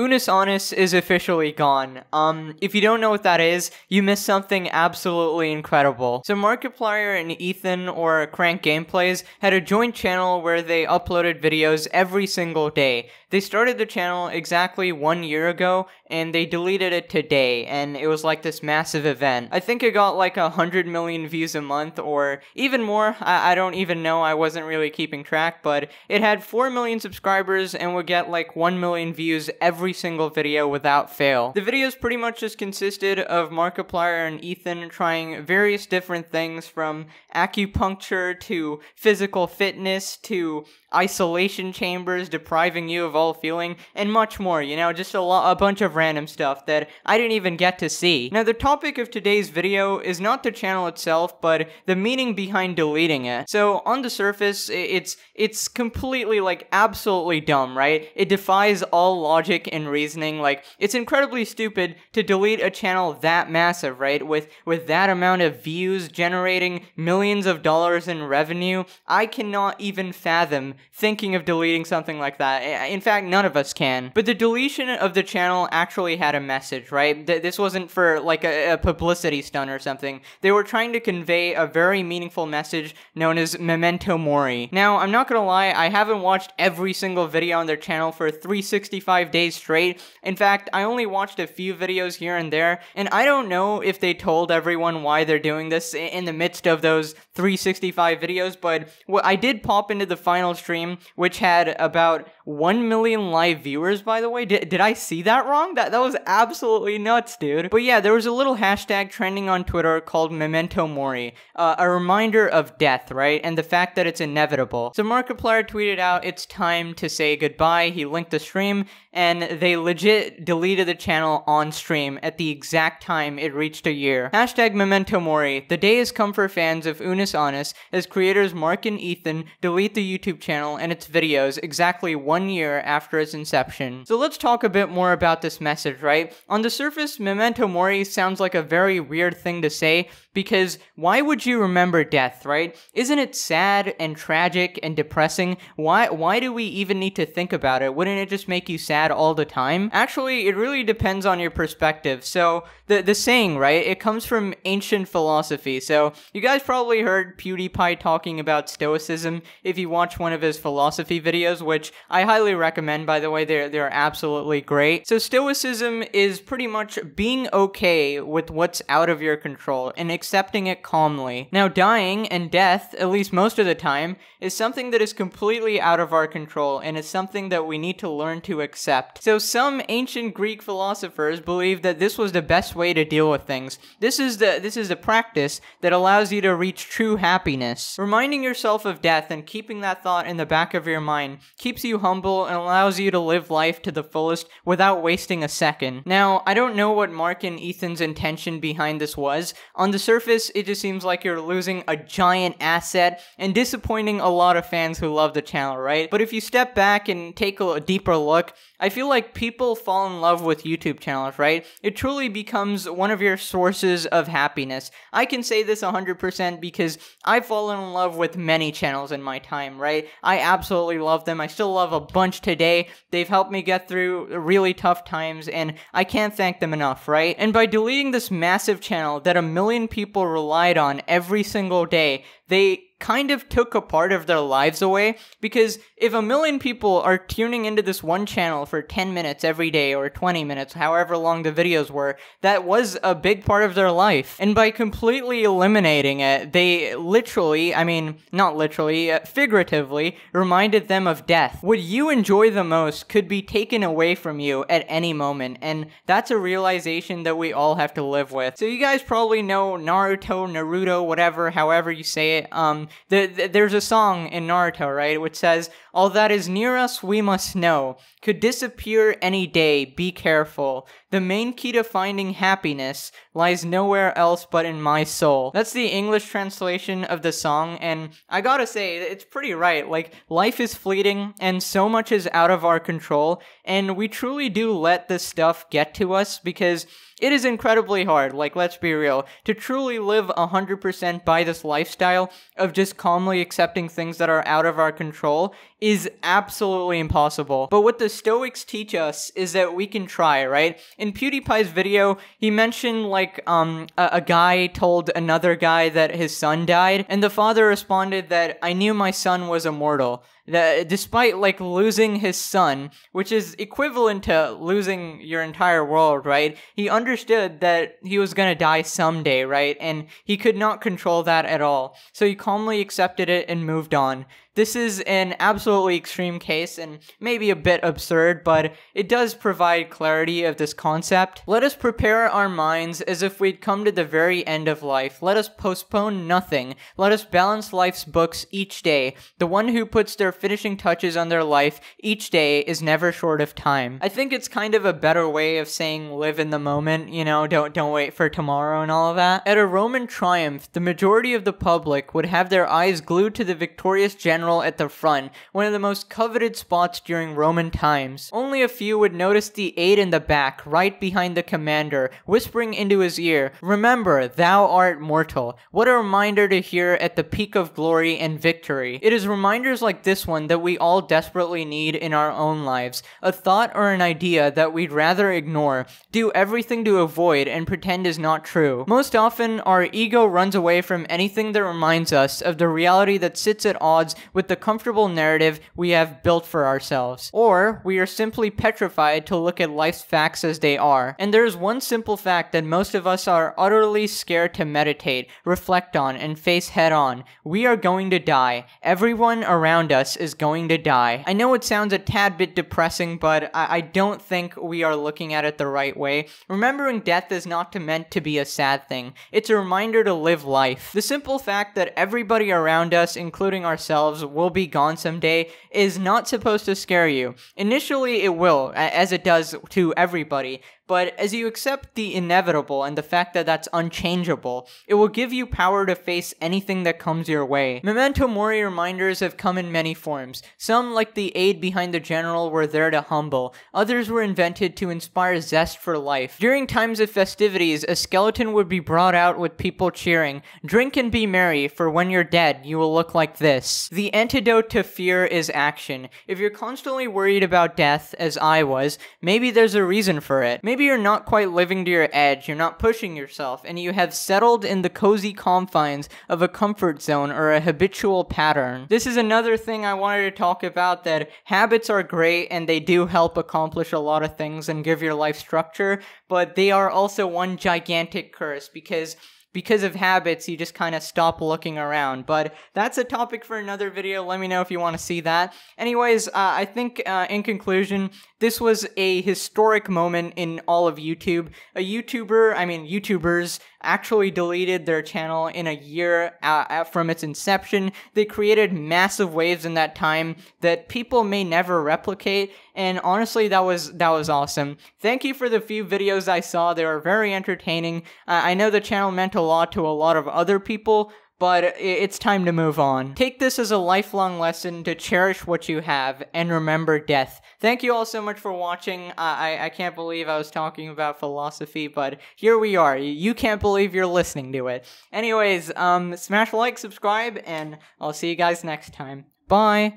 Unus Annus is officially gone. Um, if you don't know what that is, you missed something absolutely incredible. So Markiplier and Ethan or Crank Gameplays had a joint channel where they uploaded videos every single day. They started the channel exactly one year ago, and they deleted it today, and it was like this massive event. I think it got like a hundred million views a month, or even more. I, I don't even know. I wasn't really keeping track, but it had four million subscribers and would get like one million views every single video without fail. The videos pretty much just consisted of Markiplier and Ethan trying various different things from acupuncture to physical fitness to isolation chambers depriving you of all feeling, and much more, you know, just a, lo- a bunch of random stuff that I didn't even get to see. Now, the topic of today's video is not the channel itself, but the meaning behind deleting it. So, on the surface, it's it's completely, like, absolutely dumb, right? It defies all logic and reasoning, like, it's incredibly stupid to delete a channel that massive, right? With, with that amount of views generating millions of dollars in revenue, I cannot even fathom thinking of deleting something like that. In fact, none of us can. But the deletion of the channel actually had a message, right? This wasn't for like a, a publicity stunt or something. They were trying to convey a very meaningful message known as Memento Mori. Now, I'm not gonna lie, I haven't watched every single video on their channel for 365 days straight. In fact, I only watched a few videos here and there, and I don't know if they told everyone why they're doing this in the midst of those 365 videos, but I did pop into the final stream, which had about 1 million live viewers, by the way. Did, did I see that wrong? That, that was absolutely nuts, dude. But yeah, there was a little hashtag trending on Twitter called Memento Mori, uh, a reminder of death, right? And the fact that it's inevitable. So Markiplier tweeted out, it's time to say goodbye. He linked the stream, and they legit deleted the channel on stream at the exact time it reached a year. Hashtag Memento Mori. The day has come for fans of Unus Annus as creators Mark and Ethan delete the YouTube channel and its videos exactly one year after its inception. So let's talk a bit more about this message, right? On the surface, Memento Mori sounds like a very weird thing to say because why would you remember death, right? Isn't it sad and tragic and depressing? Why why do we even need to think about it? Wouldn't it just make you sad all the time? Actually, it really depends on your perspective. So, the the saying, right? It comes from ancient philosophy. So, you guys probably heard PewDiePie talking about stoicism if you watch one of his philosophy videos, which I highly recommend by the way. They're they're absolutely great. So, stoicism is pretty much being okay with what's out of your control and accepting it calmly. Now, dying and death, at least most of the time, is something that is completely out of our control and is something that we need to learn to accept. So some ancient Greek philosophers believed that this was the best way to deal with things. This is the this is the practice that allows you to reach true happiness. Reminding yourself of death and keeping that thought in the back of your mind keeps you humble and allows you to live life to the fullest without wasting a second. Now, I don't know what Mark and Ethan's intention behind this was. On the surface, it just seems like you're losing a giant asset and disappointing a lot of fans who love the channel, right? But if you step back and take a deeper look, I feel like people fall in love with YouTube channels, right? It truly becomes one of your sources of happiness. I can say this 100% because I've fallen in love with many channels in my time, right? I absolutely love them. I still love a bunch today. They've helped me get through really tough times, and I can't thank them enough, right? And by deleting this massive channel that a million people relied on every single day, they kind of took a part of their lives away because if a million people are tuning into this one channel for 10 minutes every day or 20 minutes, however long the videos were, that was a big part of their life. And by completely eliminating it, they literally, I mean, not literally, uh, figuratively, reminded them of death. What you enjoy the most could be taken away from you at any moment, and that's a realization that we all have to live with. So you guys probably know Naruto, Naruto, whatever, however you say it. Um, the, the, there's a song in Naruto, right, which says, All that is near us we must know, could disappear any day, be careful. The main key to finding happiness lies nowhere else but in my soul. That's the English translation of the song, and I gotta say, it's pretty right. Like, life is fleeting, and so much is out of our control, and we truly do let this stuff get to us because It is incredibly hard, like, let's be real. To truly live 100% by this lifestyle of just calmly accepting things that are out of our control is absolutely impossible. But what the Stoics teach us is that we can try, right? In PewDiePie's video, he mentioned like um a, a, guy told another guy that his son died, and the father responded that I knew my son was immortal. That despite like losing his son, which is equivalent to losing your entire world, right? He understood that he was gonna die someday, right? And he could not control that at all. So he calmly accepted it and moved on. This is an absolutely extreme case and maybe a bit absurd, but it does provide clarity of this concept. Let us prepare our minds as if we'd come to the very end of life. Let us postpone nothing. Let us balance life's books each day. The one who puts their finishing touches on their life each day is never short of time. I think it's kind of a better way of saying live in the moment, you know, don't don't wait for tomorrow and all of that. At a Roman triumph, the majority of the public would have their eyes glued to the victorious general general at the front, one of the most coveted spots during Roman times. Only a few would notice the aide in the back, right behind the commander, whispering into his ear, Remember, thou art mortal. What a reminder to hear at the peak of glory and victory. It is reminders like this one that we all desperately need in our own lives. A thought or an idea that we'd rather ignore, do everything to avoid, and pretend is not true. Most often, our ego runs away from anything that reminds us of the reality that sits at odds with the comfortable narrative we have built for ourselves. Or we are simply petrified to look at life's facts as they are. And there is one simple fact that most of us are utterly scared to meditate, reflect on, and face head on. We are going to die. Everyone around us is going to die. I know it sounds a tad bit depressing, but I, I don't think we are looking at it the right way. Remembering death is not meant to be a sad thing. It's a reminder to live life. The simple fact that everybody around us, including ourselves, will be gone someday is not supposed to scare you. Initially, it will, as it does to everybody, but as you accept the inevitable and the fact that that's unchangeable, it will give you power to face anything that comes your way. Memento Mori reminders have come in many forms. Some, like the aide behind the general, were there to humble. Others were invented to inspire zest for life. During times of festivities, a skeleton would be brought out with people cheering, Drink and be merry, for when you're dead, you will look like this. The antidote to fear is action. If you're constantly worried about death, as I was, maybe there's a reason for it. Maybe Maybe you're not quite living to your edge, you're not pushing yourself, and you have settled in the cozy confines of a comfort zone or a habitual pattern. This is another thing I wanted to talk about that habits are great and they do help accomplish a lot of things and give your life structure, but they are also one gigantic curse because because of habits, you just kind of stop looking around. But that's a topic for another video. Let me know if you want to see that. Anyways, uh, I think uh, in conclusion, this was a historic moment in all of YouTube. A YouTuber, I mean, YouTubers actually deleted their channel in a year uh, from its inception. They created massive waves in that time that people may never replicate. And honestly, that was that was awesome. Thank you for the few videos I saw. They were very entertaining. Uh, I know the channel meant a lot to a lot of other people, but it's time to move on. Take this as a lifelong lesson to cherish what you have and remember death. Thank you all so much for watching. I, I can't believe I was talking about philosophy, but here we are. You can't believe you're listening to it. Anyways, um, smash like, subscribe, and I'll see you guys next time. Bye!